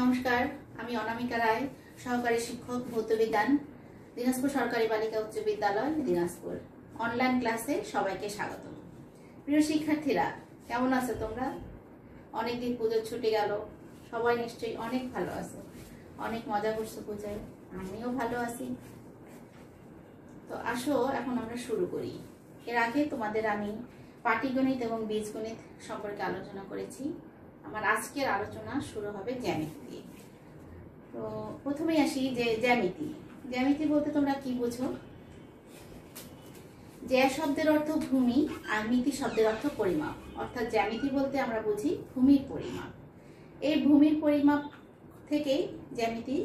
নমস্কার, আমি অনামিকা রায়, সহকারী শিক্ষক ভৌতবিজ্ঞান দিনাজপুর সরকারি বালিকা উচ্চ বিদ্যালয়, দিনাজপুর। অনলাইন ক্লাসে সবাইকে স্বাগত। প্রিয় শিক্ষার্থীরা, কেমন আছো তোমরা? অনেকদিন পুজো ছুটে গেল, সবাই নিশ্চয়ই অনেক ভালো আছো। অনেক মজা করছ পূজায়, আমিও ভালো আছি। তো আসো, এখন আমরা শুরু করি। এর আগে তোমাদের আমি পাটিগণিত এবং বীজগণিত সম্পর্কে আলোচনা করেছি। আমার আজকের আলোচনা শুরু হবে জ্যামিতি। দিয়ে তো প্রথমেই আসি যে জ্যামিতি। জ্যামিতি বলতে তোমরা কি বুঝো? জ্যা শব্দের অর্থ ভূমি আর মিতি শব্দের অর্থ পরিমাপ। অর্থাৎ জ্যামিতি বলতে আমরা বুঝি ভূমির পরিমাপ। এই ভূমির পরিমাপ থেকেই জ্যামিতি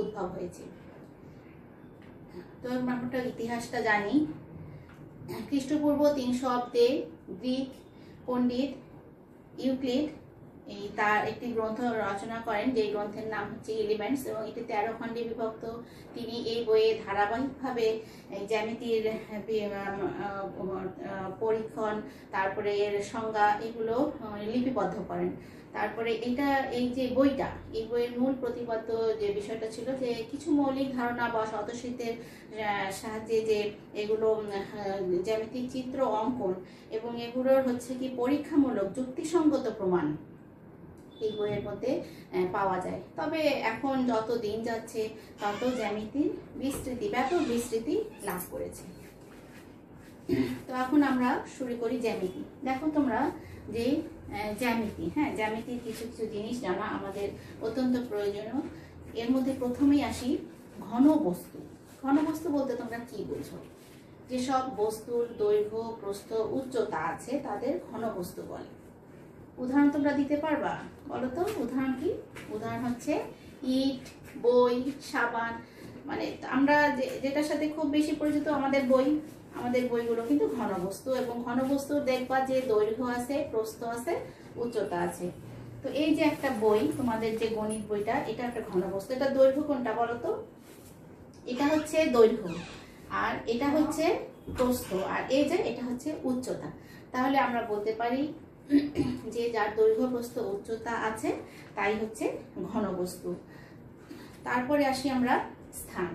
উদ্ভব হয়েছে। তো আমরা ইতিহাসটা জানি। খ্রিস্টপূর্ব তিনশো অব্দে গ্রিক পণ্ডিত ইউক্লিড এই তার একটি গ্রন্থ রচনা করেন যে গ্রন্থের নাম হচ্ছে এলিমেন্টস এবং এটি তেরো খণ্ডে বিভক্ত। তিনি এই বইয়ে ধারাবাহিকভাবে জ্যামিতির পরীক্ষণ, তারপরে এর সংজ্ঞা এগুলো লিপিবদ্ধ করেন। তারপরে এটা এই যে বইটা, এই বইয়ের মূল প্রতিপাদ্য যে বিষয়টা ছিল যে কিছু মৌলিক ধারণা বা শতশিল্পের সাহায্যে যে এগুলো জ্যামিতিক চিত্র অঙ্কন, এবং এগুলোর হচ্ছে কি পরীক্ষামূলক যুক্তিসঙ্গত প্রমাণ। এই বইয়ের মধ্যে পাওয়া যায়। তবে এখন যত দিন যাচ্ছে, তত জ্যামিতির বিস্তৃতি, ব্যাপক বিস্তৃতি লাভ করেছে। তো এখন আমরা শুরু করি জ্যামিতি। দেখো তোমরা যে জ্যামিতি হ্যাঁ জ্যামিতির কিছু কিছু জিনিস জানা আমাদের অত্যন্ত প্রয়োজনীয়। এর মধ্যে প্রথমেই আসি ঘন বস্তু। ঘন বস্তু বলতে তোমরা কি বোঝো? যেসব বস্তুর দৈর্ঘ্য, প্রস্থ, উচ্চতা আছে, তাদের ঘন বস্তু বলে। উদাহরণ তোমরা দিতে পারবা? বলো তো, উদাহরণ কি? উদাহরণ হচ্ছে ইট, বই, সাবান মানে আমরা যেটার সাথে খুব বেশি পরিচিত আমাদের বই, আমাদের বইগুলো কিন্তু ঘনবস্তু এবং ঘনবস্তু দেখবা যে দৈর্ঘ্য আছে, প্রস্থ আছে, উচ্চতা আছে। তো এই যে একটা বই, তোমাদের যে গণিত বইটা, এটা একটা ঘনবস্তু এটা দৈর্ঘ্য কোনটা বলো তো? এটা হচ্ছে দৈর্ঘ্য আর এটা হচ্ছে প্রস্থ। আর এই যে, এটা হচ্ছে উচ্চতা। তাহলে আমরা বলতে পারি যে যার দৈর্ঘ্য প্রস্থ উচ্চতা আছে, তাই হচ্ছে ঘনবস্তু। তারপরে আসি আমরা স্থান।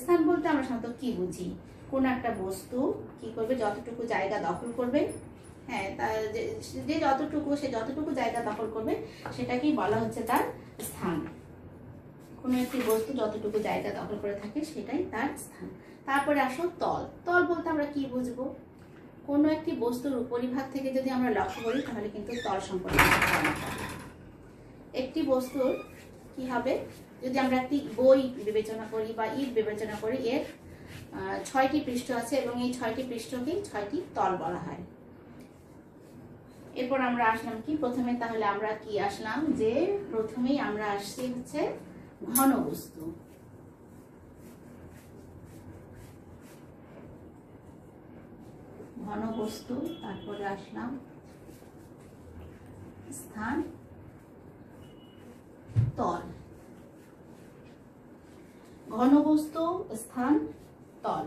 স্থান বলতে আমরা সাধারণত কি বুঝি? কোন একটা বস্তু কি করবে, যতটুকু জায়গা দখল করবে হ্যাঁ যে যতটুকু, সে যতটুকু জায়গা দখল করবে, সেটাকেই বলা হচ্ছে তার স্থান। কোনো একটি বস্তু যতটুকু জায়গা দখল করে থাকে, সেটাই তার স্থান। তারপরে আসো তল। তল বলতে আমরা কি বুঝব? কোনো একটি বস্তুর উপরিভাগ থেকে যদি আমরা লক্ষ্য করি, তাহলে কিন্তু তল সম্পর্কে একটি বস্তুর কি হবে? যদি আমরা একটি বই বিবেচনা করি বা ইট বিবেচনা করি, এর ছয়টি পৃষ্ঠ আছে এবং এই ছয়টি পৃষ্ঠকেই ছয়টি তল বলা হয়। এরপর আমরা আসলাম কি? প্রথমে তাহলে আমরা কি আসলাম? যে প্রথমেই আমরা আসছি হচ্ছে ঘন বস্তু ঘন বস্তু, তারপরে আসলাম স্থান তল। ঘনবস্তু স্থান তল।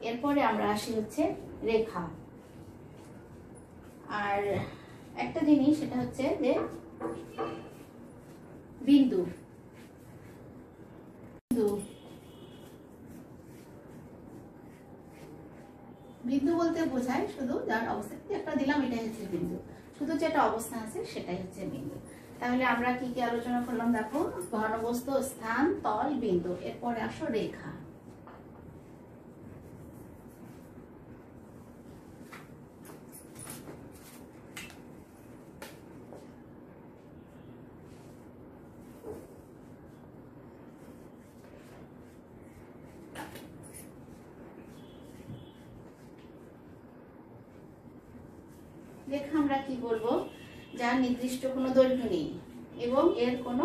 এরপরে আমরা আসি হচ্ছে রেখা। আর একটা জিনিস, সেটা হচ্ছে যে বিন্দু। বিন্দু বিন্দু বলতে বোঝায়, শুধু যার অবস্থা একটা দিলাম, এটাই হচ্ছে বিন্দু। শুধু যেটা অবস্থা আছে, সেটাই হচ্ছে বিন্দু। তাহলে আমরা কি কি আলোচনা করলাম? দেখো, ঘনবস্তু, স্থান, তল, বিন্দু। এরপরে আসো রেখা রেখা আমরা কি বলব যার নির্দিষ্ট কোনো দৈর্ঘ্য নেই এবং এর কোনো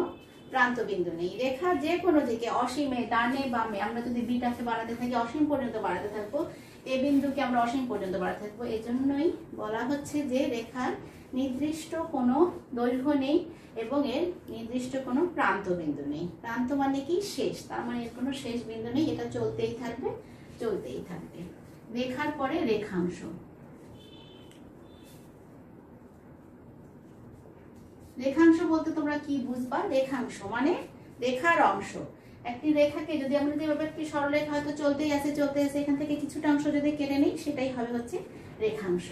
প্রান্ত বিন্দু নেই। রেখা যে কোনো দিকে, অসীমে, ডানে, বামে, আমরা যদি বিটাকে বাড়াতে থাকি, অসীম পর্যন্ত বাড়াতে থাকব। এ বিন্দুকে আমরা অসীম পর্যন্ত বাড়াতে থাকব। এই জন্যই বলা হচ্ছে যে রেখার নির্দিষ্ট কোনো দৈর্ঘ্য নেই এবং এর নির্দিষ্ট কোনো প্রান্ত বিন্দু নেই। প্রান্ত মানে কি? শেষ। তার মানে এর কোনো শেষ বিন্দু নেই। এটা চলতেই থাকবে চলতেই থাকবে। রেখার পরে রেখাংশ। রেখাংশ বলতে তোমরা কি বুঝবা? রেখাংশ মানে রেখার অংশ। একটি রেখাকে যদি আমরা যদি এভাবে একটি সরলরেখা হয়তো চলতেই আছে চলতে আছে, এখান থেকে কিছুটা অংশ যদি কেটে নিই, সেটাই হবে হচ্ছে রেখাংশ।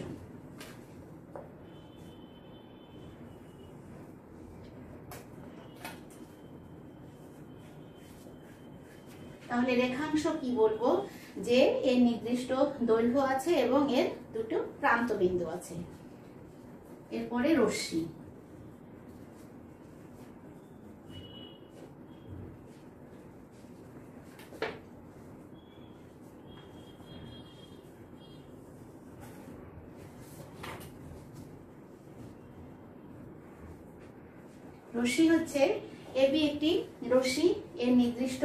তাহলে রেখাংশ কি বলব? যে এর নির্দিষ্ট দৈর্ঘ্য আছে এবং এর দুটো প্রান্ত বিন্দু আছে। এরপরে রশ্মি রশ্মি হচ্ছে এবি একটি রশ্মি, এর নির্দিষ্ট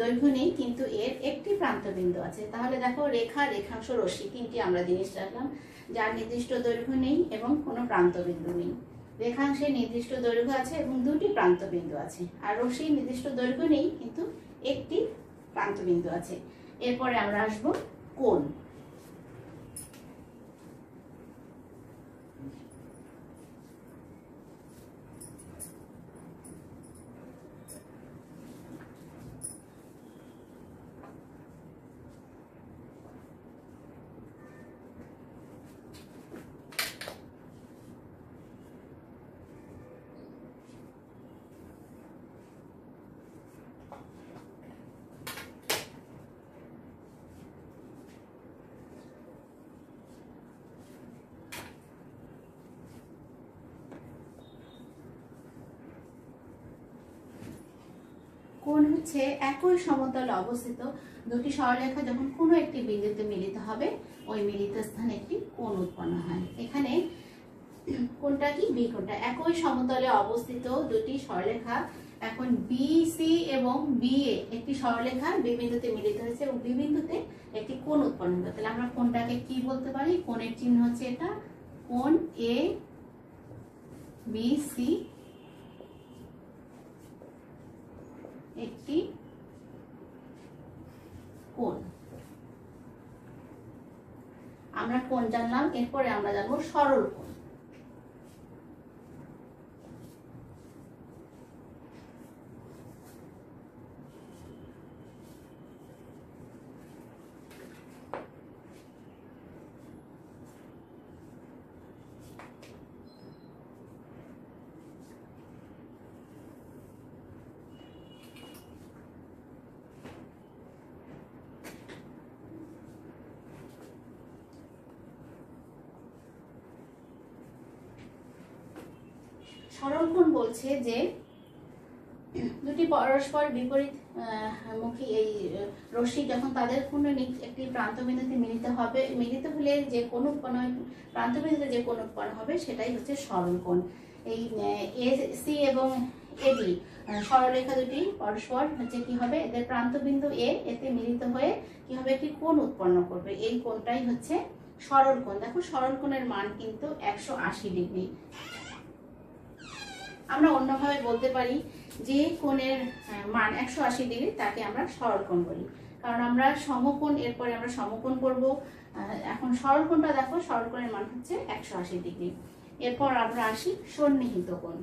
দৈর্ঘ্য নেই, কিন্তু এর একটি প্রান্ত বিন্দু আছে। তাহলে দেখো রেখা, রেখাংশ রশ্মি, তিনটি আমরা জিনিস রাখলাম। যার নির্দিষ্ট দৈর্ঘ্য নেই এবং কোনো প্রান্ত বিন্দু নেই। রেখাংশের নির্দিষ্ট দৈর্ঘ্য আছে এবং দুটি প্রান্ত বিন্দু আছে। আর রশ্মির নির্দিষ্ট দৈর্ঘ্য নেই, কিন্তু একটি প্রান্ত বিন্দু আছে। এরপরে আমরা আসব কোণ। কোণ হচ্ছে একই সমতলে অবস্থিত। দুটি সরলরেখা যখন কোনো একটি বিন্দুতে মিলিত হবে, ওই মিলিত স্থানে একটি কোণ উৎপন্ন হয়। এখানে কোনটা কি? বি কোনটা একই সমতলে অবস্থিত দুটি সরলরেখা এখন বি সি এবং বি এ একটি সরলরেখা বি বিন্দুতে মিলিত হয়েছে এবং বি বিন্দুতে একটি কোণ উৎপন্ন হবে। তাহলে আমরা কোনটাকে কি বলতে পারি? কোণের চিহ্ন হচ্ছে এটা। কোণ এ বি সি একটি কোণ। আমরা কোণ জানলাম এরপরে আমরা জানব সরল কোণ। সরল বলছে যে দুটি পরস্পর বিপরীত মুখী এই রশ্মি যখন তাদের কোনো একটি প্রান্তবিন্দুতে মিলিত হবে, মিলিত হলে যে কোণ উৎপন্ন প্রান্তবিন্দুতে প্রান্ত বিন্দুতে যে কোণ উৎপন্ন হবে সেটাই হচ্ছে সরল কোণ এই এ, সি এবং এবি সরলরেখা দুটি পরস্পর হচ্ছে কি হবে? এদের প্রান্তবিন্দু এ, এতে মিলিত হয়ে কি হবে? একটি কোণ উৎপন্ন করবে। এই কোণটাই হচ্ছে সরল কোণ দেখো সরল কোণের মান কিন্তু একশো আশি ডিগ্রি। আমরা অন্যভাবে বলতে পারি যে কোণের মান একশো আশি ডিগ্রি, তাকে আমরা সরলকোণ বলি। কারণ আমরা সমকোণ, এরপরে আমরা সমকোণ করব। এখন সরলকোণটা দেখো, সরলকোণের মান হচ্ছে একশো আশি ডিগ্রি। এরপর আমরা আসি সন্নিহিত কোণ।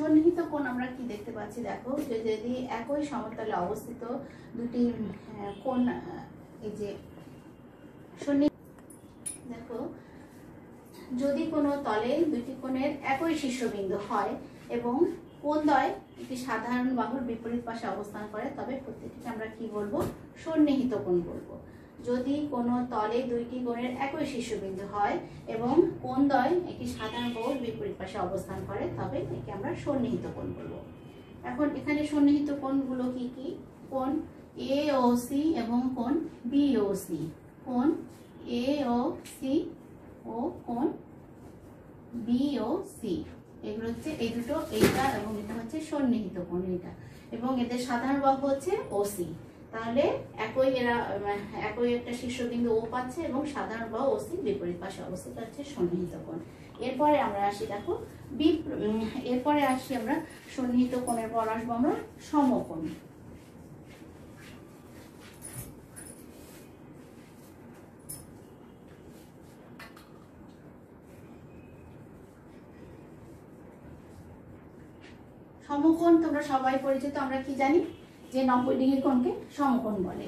সন্নিহিত কোণ আমরা কি দেখতে পাচ্ছি? দেখো যে যদি একই সমতলে অবস্থিত দুটি আহ, কোণ এই যে সন্নি দেখো যদি কোনো তলে দুটি কোণের একই শীর্ষবিন্দু হয় এবং কোন দ্বয় একটি সাধারণ বাহুর বিপরীত পাশে অবস্থান করে তবে প্রত্যেকটিকে আমরা কি বলব? সন্নিহিত কোণ বলব। যদি কোনো তলে দুইটি কোণের একই শীর্ষবিন্দু হয় এবং কোন দ্বয় একটি সাধারণ বাহুর বিপরীত পাশে অবস্থান করে, তবে একে আমরা সন্নিহিত কোণ বলব। এখন এখানে সন্নিহিত কোণগুলো কি কি? কোণ এ ও সি এবং কোণ বি ও সি কোণ এ ও সি ও কোণ বি ও সি এগুলো হচ্ছে এই দুটো, এইটা এবং এটা হচ্ছে সন্নিহিত কোণ, এইটা। এবং এদের সাধারণ বাহু হচ্ছে ওসি তাহলে একই এরা একই একটা শীর্ষবিন্দু ও পাচ্ছে এবং সাধারণ বা ওসি বিপরীত পাশে অবস্থিত হচ্ছে সন্নিহিত কোণ। এরপরে আমরা আসি, দেখো এরপরে আসি আমরা সন্নিহিত কোণের পর আসব আমরা সমকোণ। সমকোণ তোমরা সবাই পরিচিত, আমরা কি জানি? যে নব্বই ডিগ্রি কোণকে সমকোণ বলে।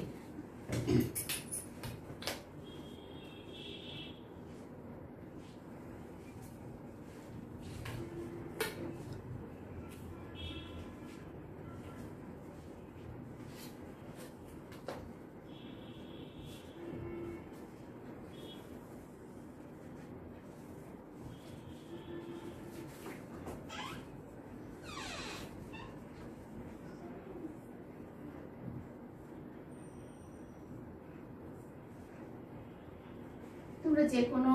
তোমরা যে কোনো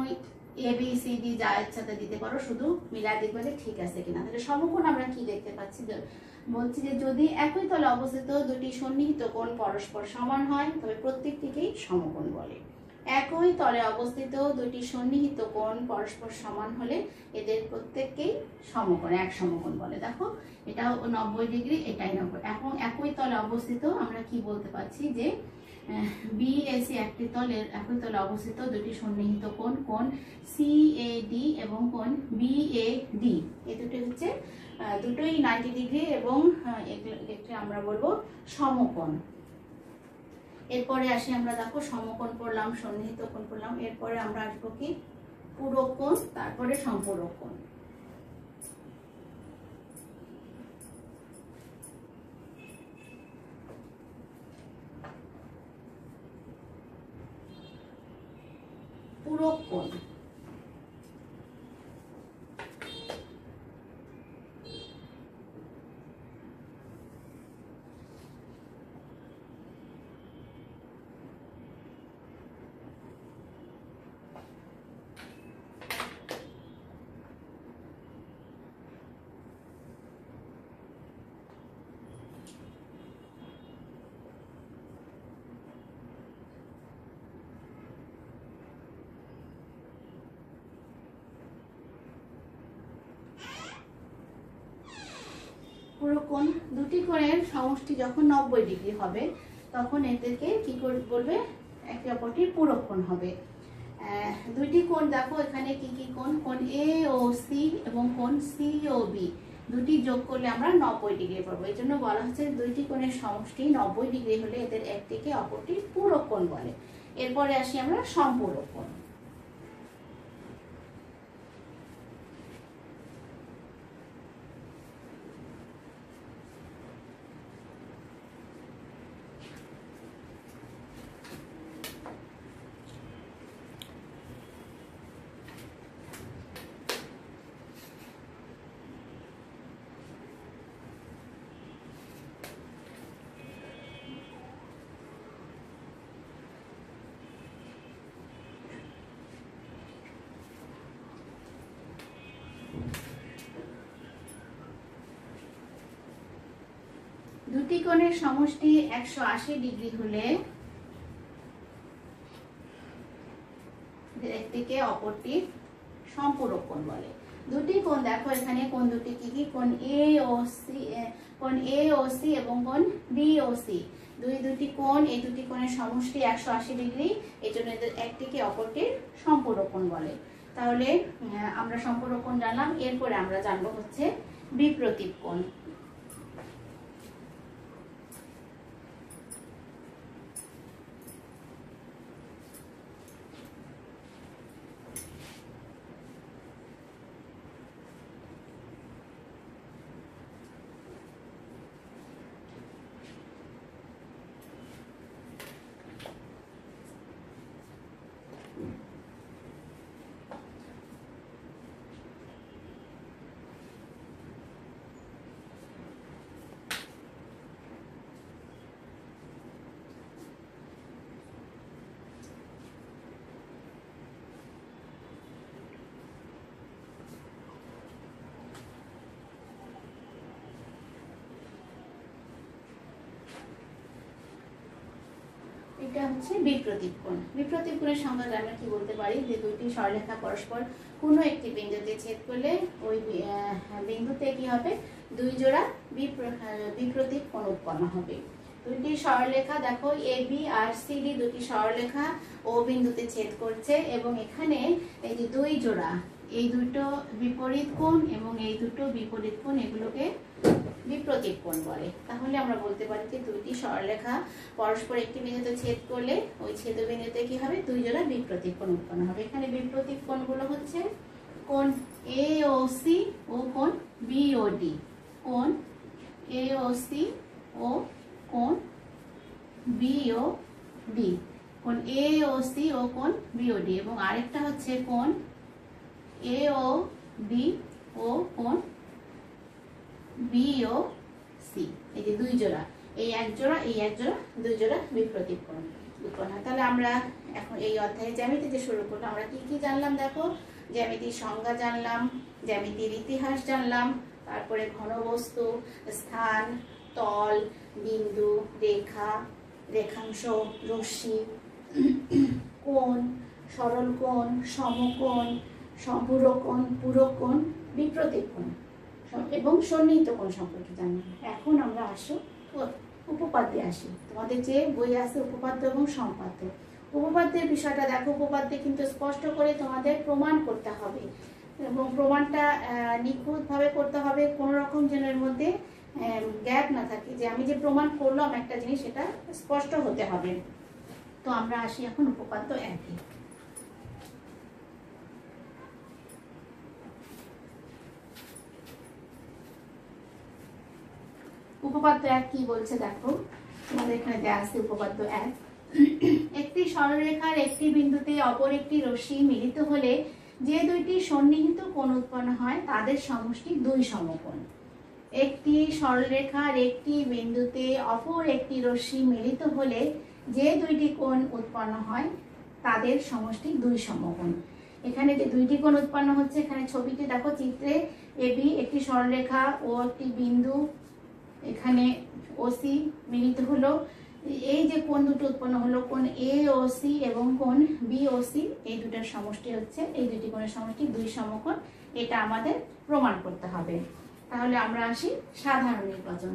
এ বি সি ডি যা ইচ্ছাতে দিতে পারো, শুধু মিলায় দেখবে যে ঠিক আছে কিনা। তাহলে সমকোণ আমরা কি দেখতে পাচ্ছি? বলছি যে যদি একই তলে অবস্থিত দুটি সন্নিহিত কোণ পরস্পর সমান হয়, তবে প্রত্যেকটিকেই সমকোণ বলে। একই তলে অবস্থিত দুটি সন্নিহিত কোণ পরস্পর সমান হলে এদের প্রত্যেককেই সমকোণ, এক সমকোণ বলে। দেখো, এটাও নব্বই ডিগ্রি, এটাই নব্বই। এখন একই তলে অবস্থিত আমরা কি বলতে পারছি? যে বিএসি একটি তলের একই তলে অবস্থিত দুটি সন্নিহিত কোণ কোণ সিএডি এবং কোণ বিএডি এই দুটি হচ্ছে দুটোই নাইনটি ডিগ্রি এবং আহ, এগুলো- একে আমরা বলব সমকোণ। এরপরে আসি আমরা দেখো সমকোণ পড়লাম সন্নিহিত কোণ পড়লাম এরপরে আমরা আসব কি? পূরক কোণ তারপরে সম্পূরক কোণ পূরক কোণ পুরো কোণ দুটি কোণের সমষ্টি যখন নব্বই ডিগ্রি হবে, তখন এদেরকে কি বলবে? একে অপরটির পূরক কোণ হবে। দুইটি কোণ দেখো, এখানে কি কি কোণ? কোণ এ ও সি এবং কোণ সি ও বি দুটি যোগ করলে আমরা নব্বই ডিগ্রি পাবো এই জন্য বলা হচ্ছে দুইটি কোণের সমষ্টি নব্বই ডিগ্রি হলে এদের একটিকে অপরটির পূরক কোণ বলে। এরপরে আসি আমরা সম্পূরক কোণ। দুটি কোণের সমষ্টি একশো আশি ডিগ্রি হলে একটিকে অপরটির সম্পূরক কোণ বলে। দুটি কোণ, দেখো এখানে কোন দুটি কি কি? কোন এ ও সি কোন এ ও সি এবং কোন বি ও সি দুই দুটি কোণ, এই দুটি কোণের সমষ্টি একশো আশি ডিগ্রি, এই জন্য এদের একটিকে অপরটির সম্পূরক বলে। তাহলে আমরা সম্পূরক জানলাম, এরপরে আমরা জানব হচ্ছে বিপ্রতীপ কোণ। এটা হচ্ছে বিপ্রতীপ কোণ। বিপ্রতীপ কোণের সংজ্ঞাটা আমরা কি বলতে পারি? যে দুইটি সরলরেখা পরস্পর কোনো একটি বিন্দুতে ছেদ করলে ওই বিন্দুতে কি হবে? দুই জোড়া বিপ্র- আহ, বিপ্রতীপ কোণ উৎপন্ন হবে। দুইটি সরলরেখা দেখো এ বি আর সিডি দুটি সরলরেখা ও বিন্দুতে ছেদ করছে এবং এখানে এই যে দুই জোড়া এই দুটো বিপরীত কোণ এবং এই দুটো বিপরীত কোণ এগুলোকে বিপ্রতীপ কোণ বলে। তাহলে আমরা বলতে পারি যে দুইটি সরলরেখা পরস্পর একটি বিন্দুতে ছেদ করলে ওই ছেদ বিন্দুতে কি হবে? দুই জোড়া বিপ্রতীপ কোণ উৎপন্ন হবে। এখানে বিপ্রতীপ কোণগুলো হচ্ছে কোণ এ ও সি ও কোণ বি ও ডি কোণ এ ও সি ও কোণ বি ও ডি কোণ এ ও সি ও কোণ বি ও ডি এবং আরেকটা হচ্ছে কোণ এ ও ডি ও কোণ বি ও সি, এই যে দুই জোড়া। এই এক জোড়া, এই এক জোড়া, দুই জোড়া বিপ্রতীপ কোণ উৎপন্ন তাহলে আমরা এখন এই অধ্যায়ে জ্যামিতি যে শুরু করলাম। আমরা কি কি জানলাম দেখো? জ্যামিতির সংজ্ঞা জানলাম, জ্যামিতির ইতিহাস জানলাম, তারপরে ঘনবস্তু, স্থান, তল, বিন্দু, রেখা, রেখাংশ, রশ্মি, কোণ সরল কোণ সমকোণ, সম্পূরকোণ, পুরকোণ বিপ্রতীপ কোণ সব- এবং সন্নিহিত কোণ সম্পর্কে জানলাম এখন আমরা আসো উপপাদ্যে আসি। তোমাদের যে বই আছে উপপাদ্য এবং সম্পাদ্য। উপপাদ্যের বিষয়টা দেখো, উপপাদ্যে কিন্তু স্পষ্ট করে তোমাদের প্রমাণ করতে হবে। এবং প্রমাণটা নিখুঁতভাবে করতে হবে, কোনো রকম যেন এর মধ্যে গ্যাপ না থাকে। যে আমি যে প্রমাণ করলাম একটা জিনিস, সেটা স্পষ্ট হতে হবে। তো আমরা আসি এখন উপপাদ্য একে। উপপাদ্য এক কি বলছে দেখো? তোমাদের এখানে দেওয়া আছে উপপাদ্য এক। একটি সরলরেখার একটি বিন্দুতে অপর একটি রশ্মি মিলিত হলে যে দুইটি সন্নিহিত কোণ উৎপন্ন হয়, তাদের সমষ্টি দুই সমকোণ। একটি সরলরেখার একটি বিন্দুতে অপর একটি রশ্মি মিলিত হলে যে দুইটি কোণ উৎপন্ন হয়, তাদের সমষ্টি দুই সমকোণ। এখানে যে দুইটি কোণ উৎপন্ন হচ্ছে, এখানে ছবিটি দেখো, চিত্রে এবি একটি সরলরেখা ও একটি বিন্দু এখানে ওসি মিলিত হলো। এই যে কোন দুটো উৎপন্ন হলো, কোন এ ও সি এবং কোন বি ও সি এই দুটার সমষ্টি হচ্ছে, এই দুটি কোণের সমষ্টি, দুই সমকোণ, এটা আমাদের প্রমাণ করতে হবে। তাহলে আমরা আসি সাধারণ নির্বাচন।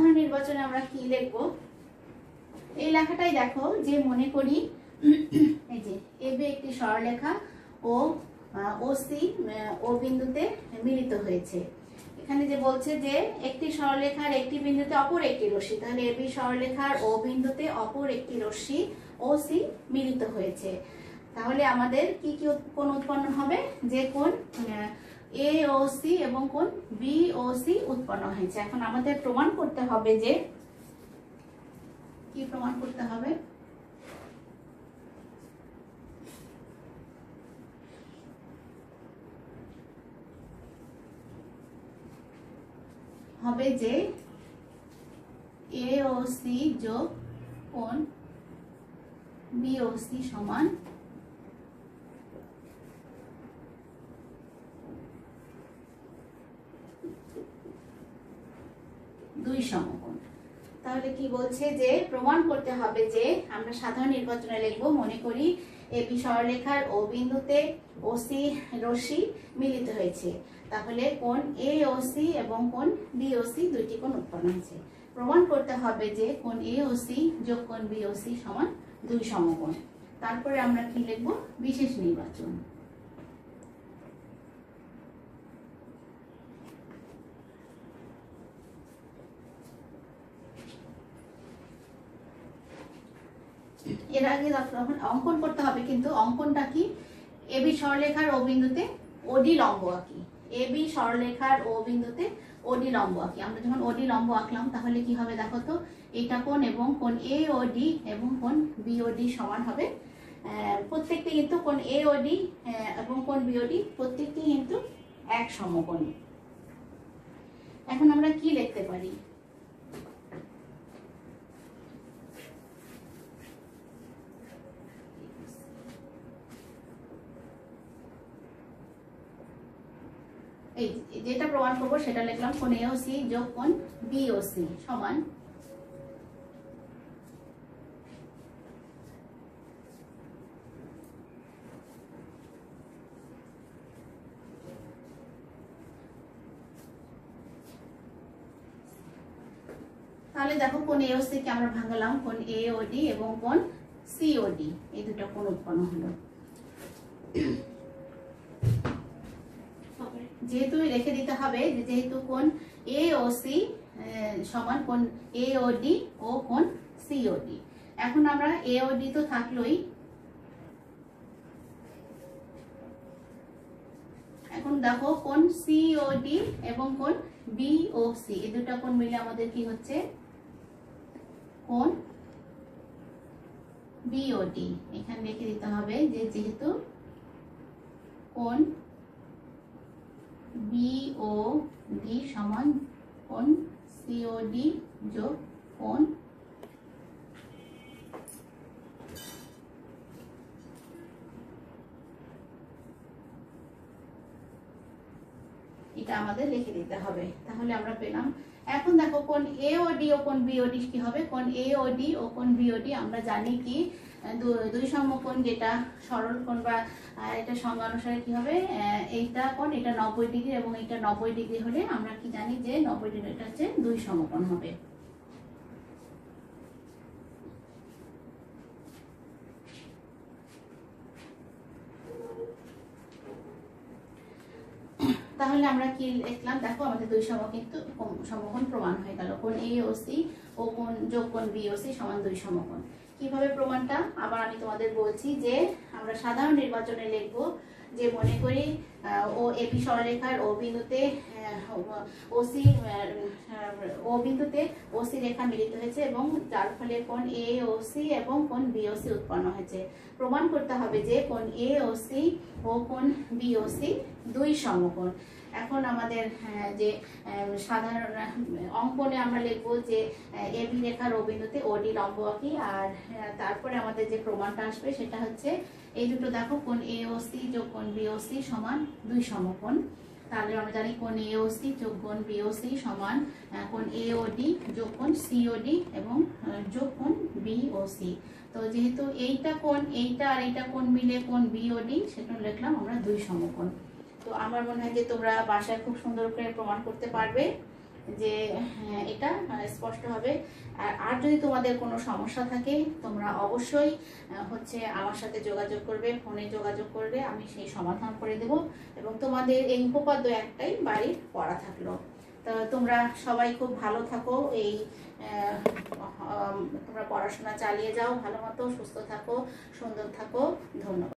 সাধারণ নির্বাচনে আমরা কি লিখব এই লেখাটাই দেখো, যে মনে করি, এই যে এবি একটি সরলরেখা ও ও সি ও বিন্দুতে মিলিত হয়েছে। এখানে যে বলছে যে, একটি সরলরেখার একটি বিন্দুতে অপর একটি রশ্মি, তাহলে এবি সরলরেখার ও বিন্দুতে অপর একটি রশ্মি, ও সি মিলিত হয়েছে। তাহলে আমাদের কি কি কোণ উৎপন্ন হবে? যে কোণ এ ও এবং কোণ বি ও উৎপন্ন হয়েছে। এখন আমাদের প্রমাণ করতে হবে যে কি প্রমাণ করতে হবে? হবে যে এ যোগ কোণ বি ও সি সমান দুই সমকোণ তাহলে কি বলছে যে, প্রমাণ করতে হবে যে, আমরা সাধারণ নির্বাচনে লিখব, মনে করি এবি সরলেখার ও বিন্দুতে ওসি রশ্মি মিলিত হয়েছে। তাহলে কোন এ ও সি এবং কোন বি ও সি দুইটি কোন উৎপন্ন হয়েছে? প্রমাণ করতে হবে যে, কোন এ ও সি যোগ কোণ বি ও সি সমান দুই সমকোণ। তারপরে আমরা কি লিখব? বিশেষ নির্বাচন। এর আগে অঙ্কন করতে হবে, কিন্তু অঙ্কনটা কি? এবি সরলেখার ও বিন্দুতে ওডি লম্ব আঁকি। এবি সরলেখার ও বিন্দুতে ওডি লম্ব আঁকি। আমরা যখন ওডি লম্ব আঁকলাম, তাহলে কি হবে দেখো তো? এটা কোন এবং কোন এ ও ডি এবং কোন বি ও ডি সমান হবে। প্রত্যেকটি কিন্তু কোন এ ও ডি এবং কোন বি ও ডি প্রত্যেকটি কিন্তু এক সমকোণ। এখন আমরা কি লিখতে পারি এই যেটা প্রমাণ করব, সেটা লিখলাম কোণ এওসি যোগ কোণ বিওসি সমান তাহলে দেখো কোন এওসি কে আমরা ভাঙলাম, কোন এওডি এবং কোন সিওডি এই দুটো কোন উৎপন্ন হলো যেহেতু রেখে দিতে হবে যেহেতু কোন এ ও সি সমান কোন এ ও ডি ও কোন সিওডি এখন আমরা এ ও ডি তো থাকলোই। এখন দেখো কোন সিওডি এবং কোন বিওসি এই দুটো কোন মিলে আমাদের কি হচ্ছে? কোন বিওডি এখানে লিখে দিতে হবে যে যেহেতু কোন বিওডি সমান কোন সিওডি যোগ কোন? এটা আমাদের লিখে দিতে হবে, তাহলে আমরা পেলাম। এখন দেখো কোন এ ও ডি ও কোন বিওডি কি হবে? কোন এ ও ও কোন বিওডি আমরা জানি কি দুই সমকোণ যেটা সরল কোণ বা এটা সংজ্ঞা অনুসারে কি হবে? এইটা কোণ, এটা নব্বই ডিগ্রি এবং এটা নব্বই ডিগ্রি হলে আমরা কি জানি যে নব্বই ডিগ্রিটা হচ্ছে দুই সমকোণ হবে। তাহলে আমরা কি লিখলাম? দেখো আমাদের দুই সম কিন্তু সমকোণ প্রমাণ হয়ে গেল। কোন এ ও সি ও কোন যোগ কোন বি ও সি সমান দুই সমকোণ কীভাবে প্রমাণটা? আবার আমি তোমাদের বলছি যে আমরা সাধারণ নির্বাচনে লিখব যে মনে করি ও এপি সরলরেখার ও বিন্দুতে ওসি ও বিন্দুতে ওসি রেখা মিলিত হয়েছে এবং যার ফলে কোন এ ও সি এবং কোন বিওসি উৎপন্ন হয়েছে। প্রমাণ করতে হবে যে কোন এ ও সি ও কোন বিওসি দুই সমকোণ। এখন আমাদের যে সাধারণ অঙ্কনে আমরা লিখব যে এবি রেখার ও বিন্দুতে ওডি লম্ব আঁকি আর তারপরে আমাদের যে প্রমাণটা আসবে সেটা হচ্ছে এই দুটো দেখো কোন এ ও সি যোগ কোন বিওসি সমান দুই সমকোণ। তাহলে আমরা জানি কোন এ ও সি যোগ কোন বিওসি সমান কোন এ ও ডি যোগ কোন সিওডি এবং আহ, যোগ কোন বিওসি তো যেহেতু এইটা কোন এইটা আর এইটা কোন মিলে কোন বিওডি সেটা লিখলাম আমরা দুই সমকোণ। তো আমার মনে হয় যে তোমরা বাসায় খুব সুন্দর করে প্রমাণ করতে পারবে যে হ্যাঁ, এটা আহ, স্পষ্ট হবে। আর আর যদি তোমাদের কোনো সমস্যা থাকে তোমরা অবশ্যই হচ্ছে আমার সাথে যোগাযোগ করবে ফোনে যোগাযোগ করবে আমি সেই সমাধান করে দেব এবং তোমাদের এই উপপাদ্য একটাই বাড়ির পড়া থাকল। তো তোমরা সবাই খুব ভালো থাকো এই তোমরা পড়াশোনা চালিয়ে যাও ভালো মতো সুস্থ থাকো সুন্দর থাকো ধন্যবাদ।